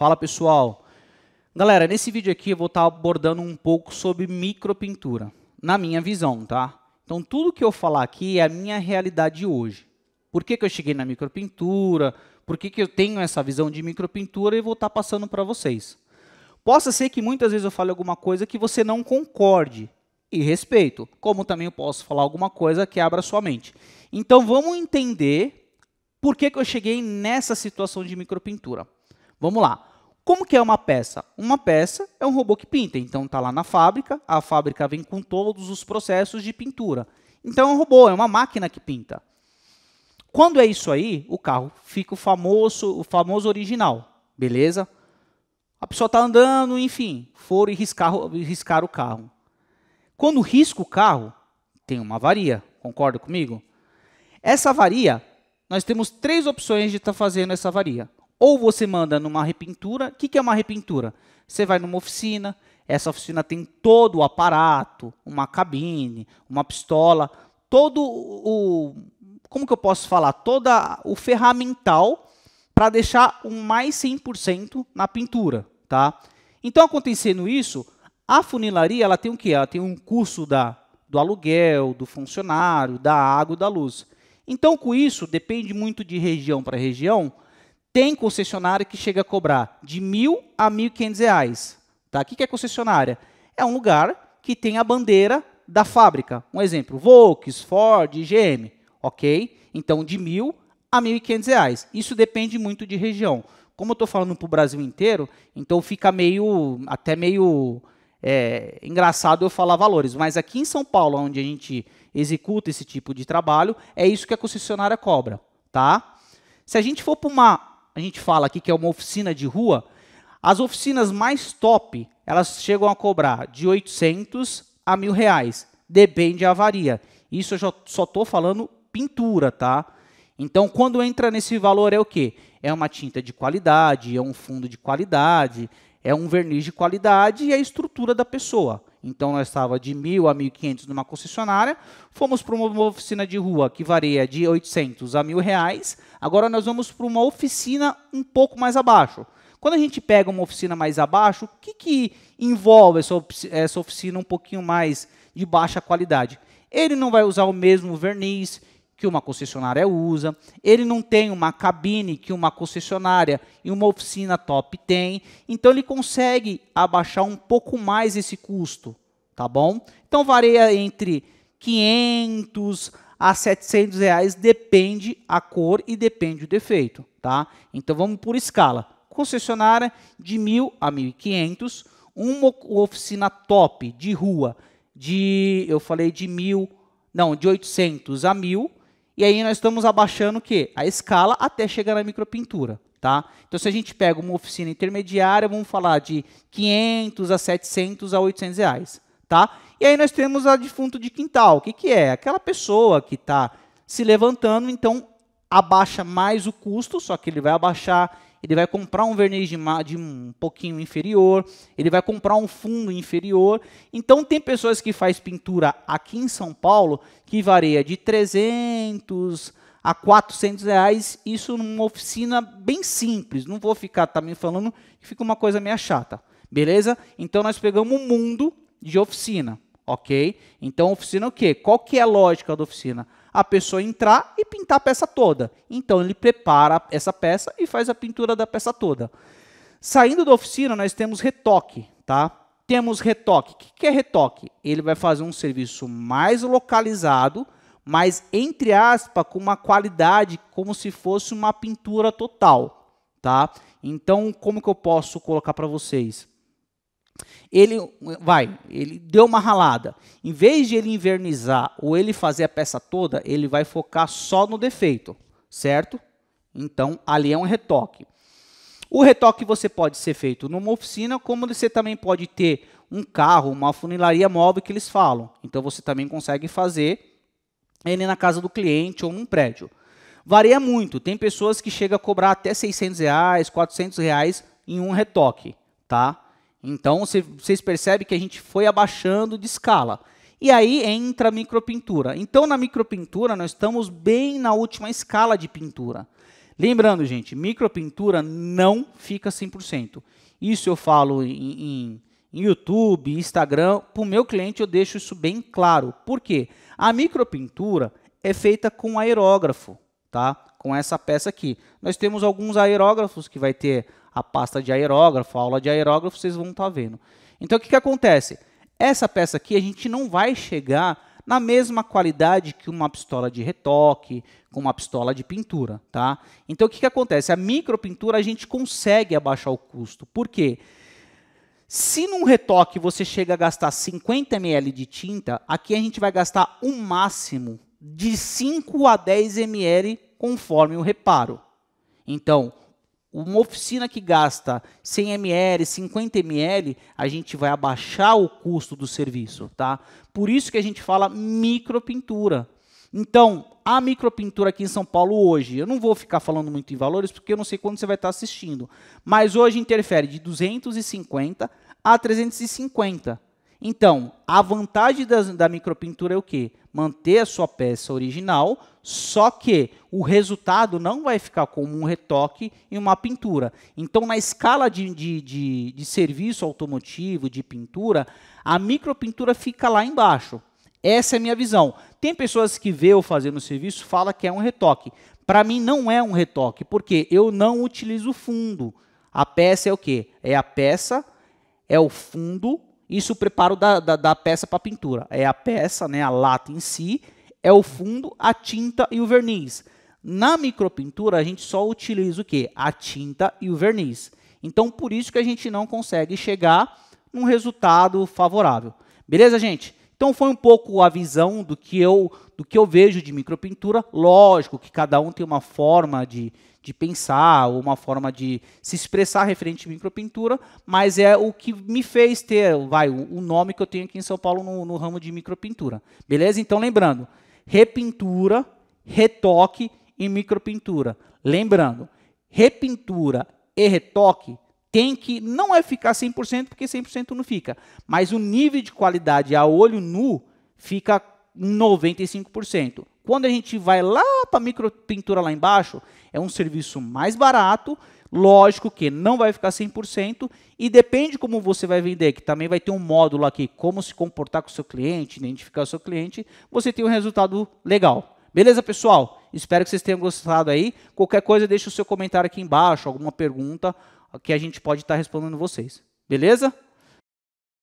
Fala pessoal. Galera, nesse vídeo aqui eu vou estar abordando um pouco sobre micropintura, na minha visão, tá? Então tudo que eu falar aqui é a minha realidade hoje. Por que, que eu cheguei na micropintura? Por que, que eu tenho essa visão de micropintura e vou estar passando para vocês. Possa ser que muitas vezes eu fale alguma coisa que você não concorde e respeito, como também eu posso falar alguma coisa que abra sua mente. Então vamos entender por que, que eu cheguei nessa situação de micropintura. Vamos lá. Como que é uma peça? Uma peça é um robô que pinta. Então está lá na fábrica, a fábrica vem com todos os processos de pintura. Então é um robô, é uma máquina que pinta. Quando é isso aí, o carro fica o famoso, o famoso original, beleza? A pessoa está andando, enfim, foram e riscar, riscar o carro. Quando risca o carro, tem uma avaria, concorda comigo? Essa avaria, nós temos três opções de estar tá fazendo essa avaria. Ou você manda numa repintura. O que, que é uma repintura? Você vai numa oficina, essa oficina tem todo o aparato, uma cabine, uma pistola, todo o. Como que eu posso falar? Todo o ferramental para deixar o mais 100% na pintura. Tá? Então, acontecendo isso, a funilaria ela tem o quê? Ela tem um custo da, do aluguel, do funcionário, da água e da luz. Então, com isso, depende muito de região para região, tem concessionária que chega a cobrar de mil a mil quinhentos reais. Tá? O que é concessionária? É um lugar que tem a bandeira da fábrica. Um exemplo, Volks, Ford, GM. Ok? Então, de mil a mil e quinhentos reais. Isso depende muito de região. Como eu estou falando para o Brasil inteiro, então fica meio, até meio é, engraçado eu falar valores. Mas aqui em São Paulo, onde a gente executa esse tipo de trabalho, é isso que a concessionária cobra. Tá? Se a gente for para uma a gente fala aqui que é uma oficina de rua, as oficinas mais top, elas chegam a cobrar de 800 a mil reais. Depende a varia. Isso eu já só estou falando pintura, tá? Então, quando entra nesse valor é o quê? É uma tinta de qualidade, é um fundo de qualidade, é um verniz de qualidade e a estrutura da pessoa. Então, nós estava de 1.000 a 1.500 numa concessionária, fomos para uma oficina de rua que varia de 800 a 1.000 reais, agora nós vamos para uma oficina um pouco mais abaixo. Quando a gente pega uma oficina mais abaixo, o que, que envolve essa oficina um pouquinho mais de baixa qualidade? Ele não vai usar o mesmo verniz, que uma concessionária usa, ele não tem uma cabine que uma concessionária e uma oficina top tem, então ele consegue abaixar um pouco mais esse custo, tá bom? Então varia entre 500 a 700 reais, depende a cor e depende o defeito, tá? Então vamos por escala. Concessionária de 1.000 a 1.500, uma oficina top de rua de, eu falei de 1.000, não, de 800 a 1.000, e aí nós estamos abaixando o quê? A escala até chegar na micropintura. Tá? Então, se a gente pega uma oficina intermediária, vamos falar de 500 a 700 a 800 reais. Tá? E aí nós temos a defunto de quintal. O que, que é? Aquela pessoa que está se levantando, então abaixa mais o custo, só que ele vai abaixar ele vai comprar um verniz de, de, um pouquinho inferior, ele vai comprar um fundo inferior. Então, tem pessoas que faz pintura aqui em São Paulo que varia de 300 a 400 reais, isso numa oficina bem simples. Não vou ficar também falando que fica uma coisa meio chata, beleza? Então, nós pegamos um mundo de oficina, ok? Então, oficina o quê? Qual que é a lógica da oficina? A pessoa entrar e pintar a peça toda. Então ele prepara essa peça e faz a pintura da peça toda. Saindo da oficina, nós temos retoque, tá? Temos retoque. O que é retoque? Ele vai fazer um serviço mais localizado, mas entre aspas, com uma qualidade como se fosse uma pintura total, tá? Então, como que eu posso colocar para vocês? Ele vai, ele deu uma ralada. Em vez de ele invernizar ou ele fazer a peça toda, ele vai focar só no defeito, certo? Então, ali é um retoque. O retoque você pode ser feito numa oficina, como você também pode ter um carro, uma funilaria móvel que eles falam. Então, você também consegue fazer ele na casa do cliente ou num prédio. Varia muito. Tem pessoas que chegam a cobrar até 600 reais, 400 reais em um retoque, tá? Então vocês percebem que a gente foi abaixando de escala. E aí entra a micropintura. Então na micropintura nós estamos bem na última escala de pintura. Lembrando, gente, micropintura não fica 100%. Isso eu falo em, em, YouTube, Instagram. Para o meu cliente eu deixo isso bem claro. Por quê? A micropintura é feita com aerógrafo, tá? Com essa peça aqui. Nós temos alguns aerógrafos que vai ter a pasta de aerógrafo, a aula de aerógrafo, vocês vão estar tá vendo. Então, o que, que acontece? Essa peça aqui a gente não vai chegar na mesma qualidade que uma pistola de retoque, com uma pistola de pintura, tá? Então, o que, que acontece? A micropintura a gente consegue abaixar o custo. Por quê? Se num retoque você chega a gastar 50 ml de tinta, aqui a gente vai gastar um máximo de 5 a 10 ml conforme o reparo. Então, uma oficina que gasta 100 ml, 50 ml, a gente vai abaixar o custo do serviço, tá? Por isso que a gente fala micropintura. Então, a micropintura aqui em São Paulo hoje, eu não vou ficar falando muito em valores, porque eu não sei quando você vai estar assistindo, mas hoje interfere de 250 a 350. Então, a vantagem da, da micropintura é o quê? Manter a sua peça original, só que o resultado não vai ficar como um retoque e uma pintura. Então, na escala de, de, de, de serviço automotivo, de pintura, a micropintura fica lá embaixo. Essa é a minha visão. Tem pessoas que vê eu fazendo o serviço fala que é um retoque. Para mim não é um retoque, porque eu não utilizo fundo. A peça é o quê? É a peça, é o fundo isso o preparo da, da, da peça para pintura. É a peça, né, a lata em si, é o fundo, a tinta e o verniz. Na micropintura, a gente só utiliza o quê? A tinta e o verniz. Então, por isso que a gente não consegue chegar num resultado favorável. Beleza, gente? Então, foi um pouco a visão do que eu, do que eu vejo de micropintura. Lógico que cada um tem uma forma de, de pensar, ou uma forma de se expressar referente à micropintura, mas é o que me fez ter vai, o nome que eu tenho aqui em São Paulo no, no ramo de micropintura. Beleza? Então, lembrando, repintura, retoque e micropintura. Lembrando, repintura e retoque tem que, não é ficar 100%, porque 100% não fica, mas o nível de qualidade a olho nu fica 95%. Quando a gente vai lá para a micropintura lá embaixo, é um serviço mais barato, lógico que não vai ficar 100%, e depende como você vai vender, que também vai ter um módulo aqui, como se comportar com o seu cliente, identificar o seu cliente, você tem um resultado legal. Beleza, pessoal? Espero que vocês tenham gostado aí. Qualquer coisa, deixe o seu comentário aqui embaixo, alguma pergunta que a gente pode estar respondendo vocês. Beleza?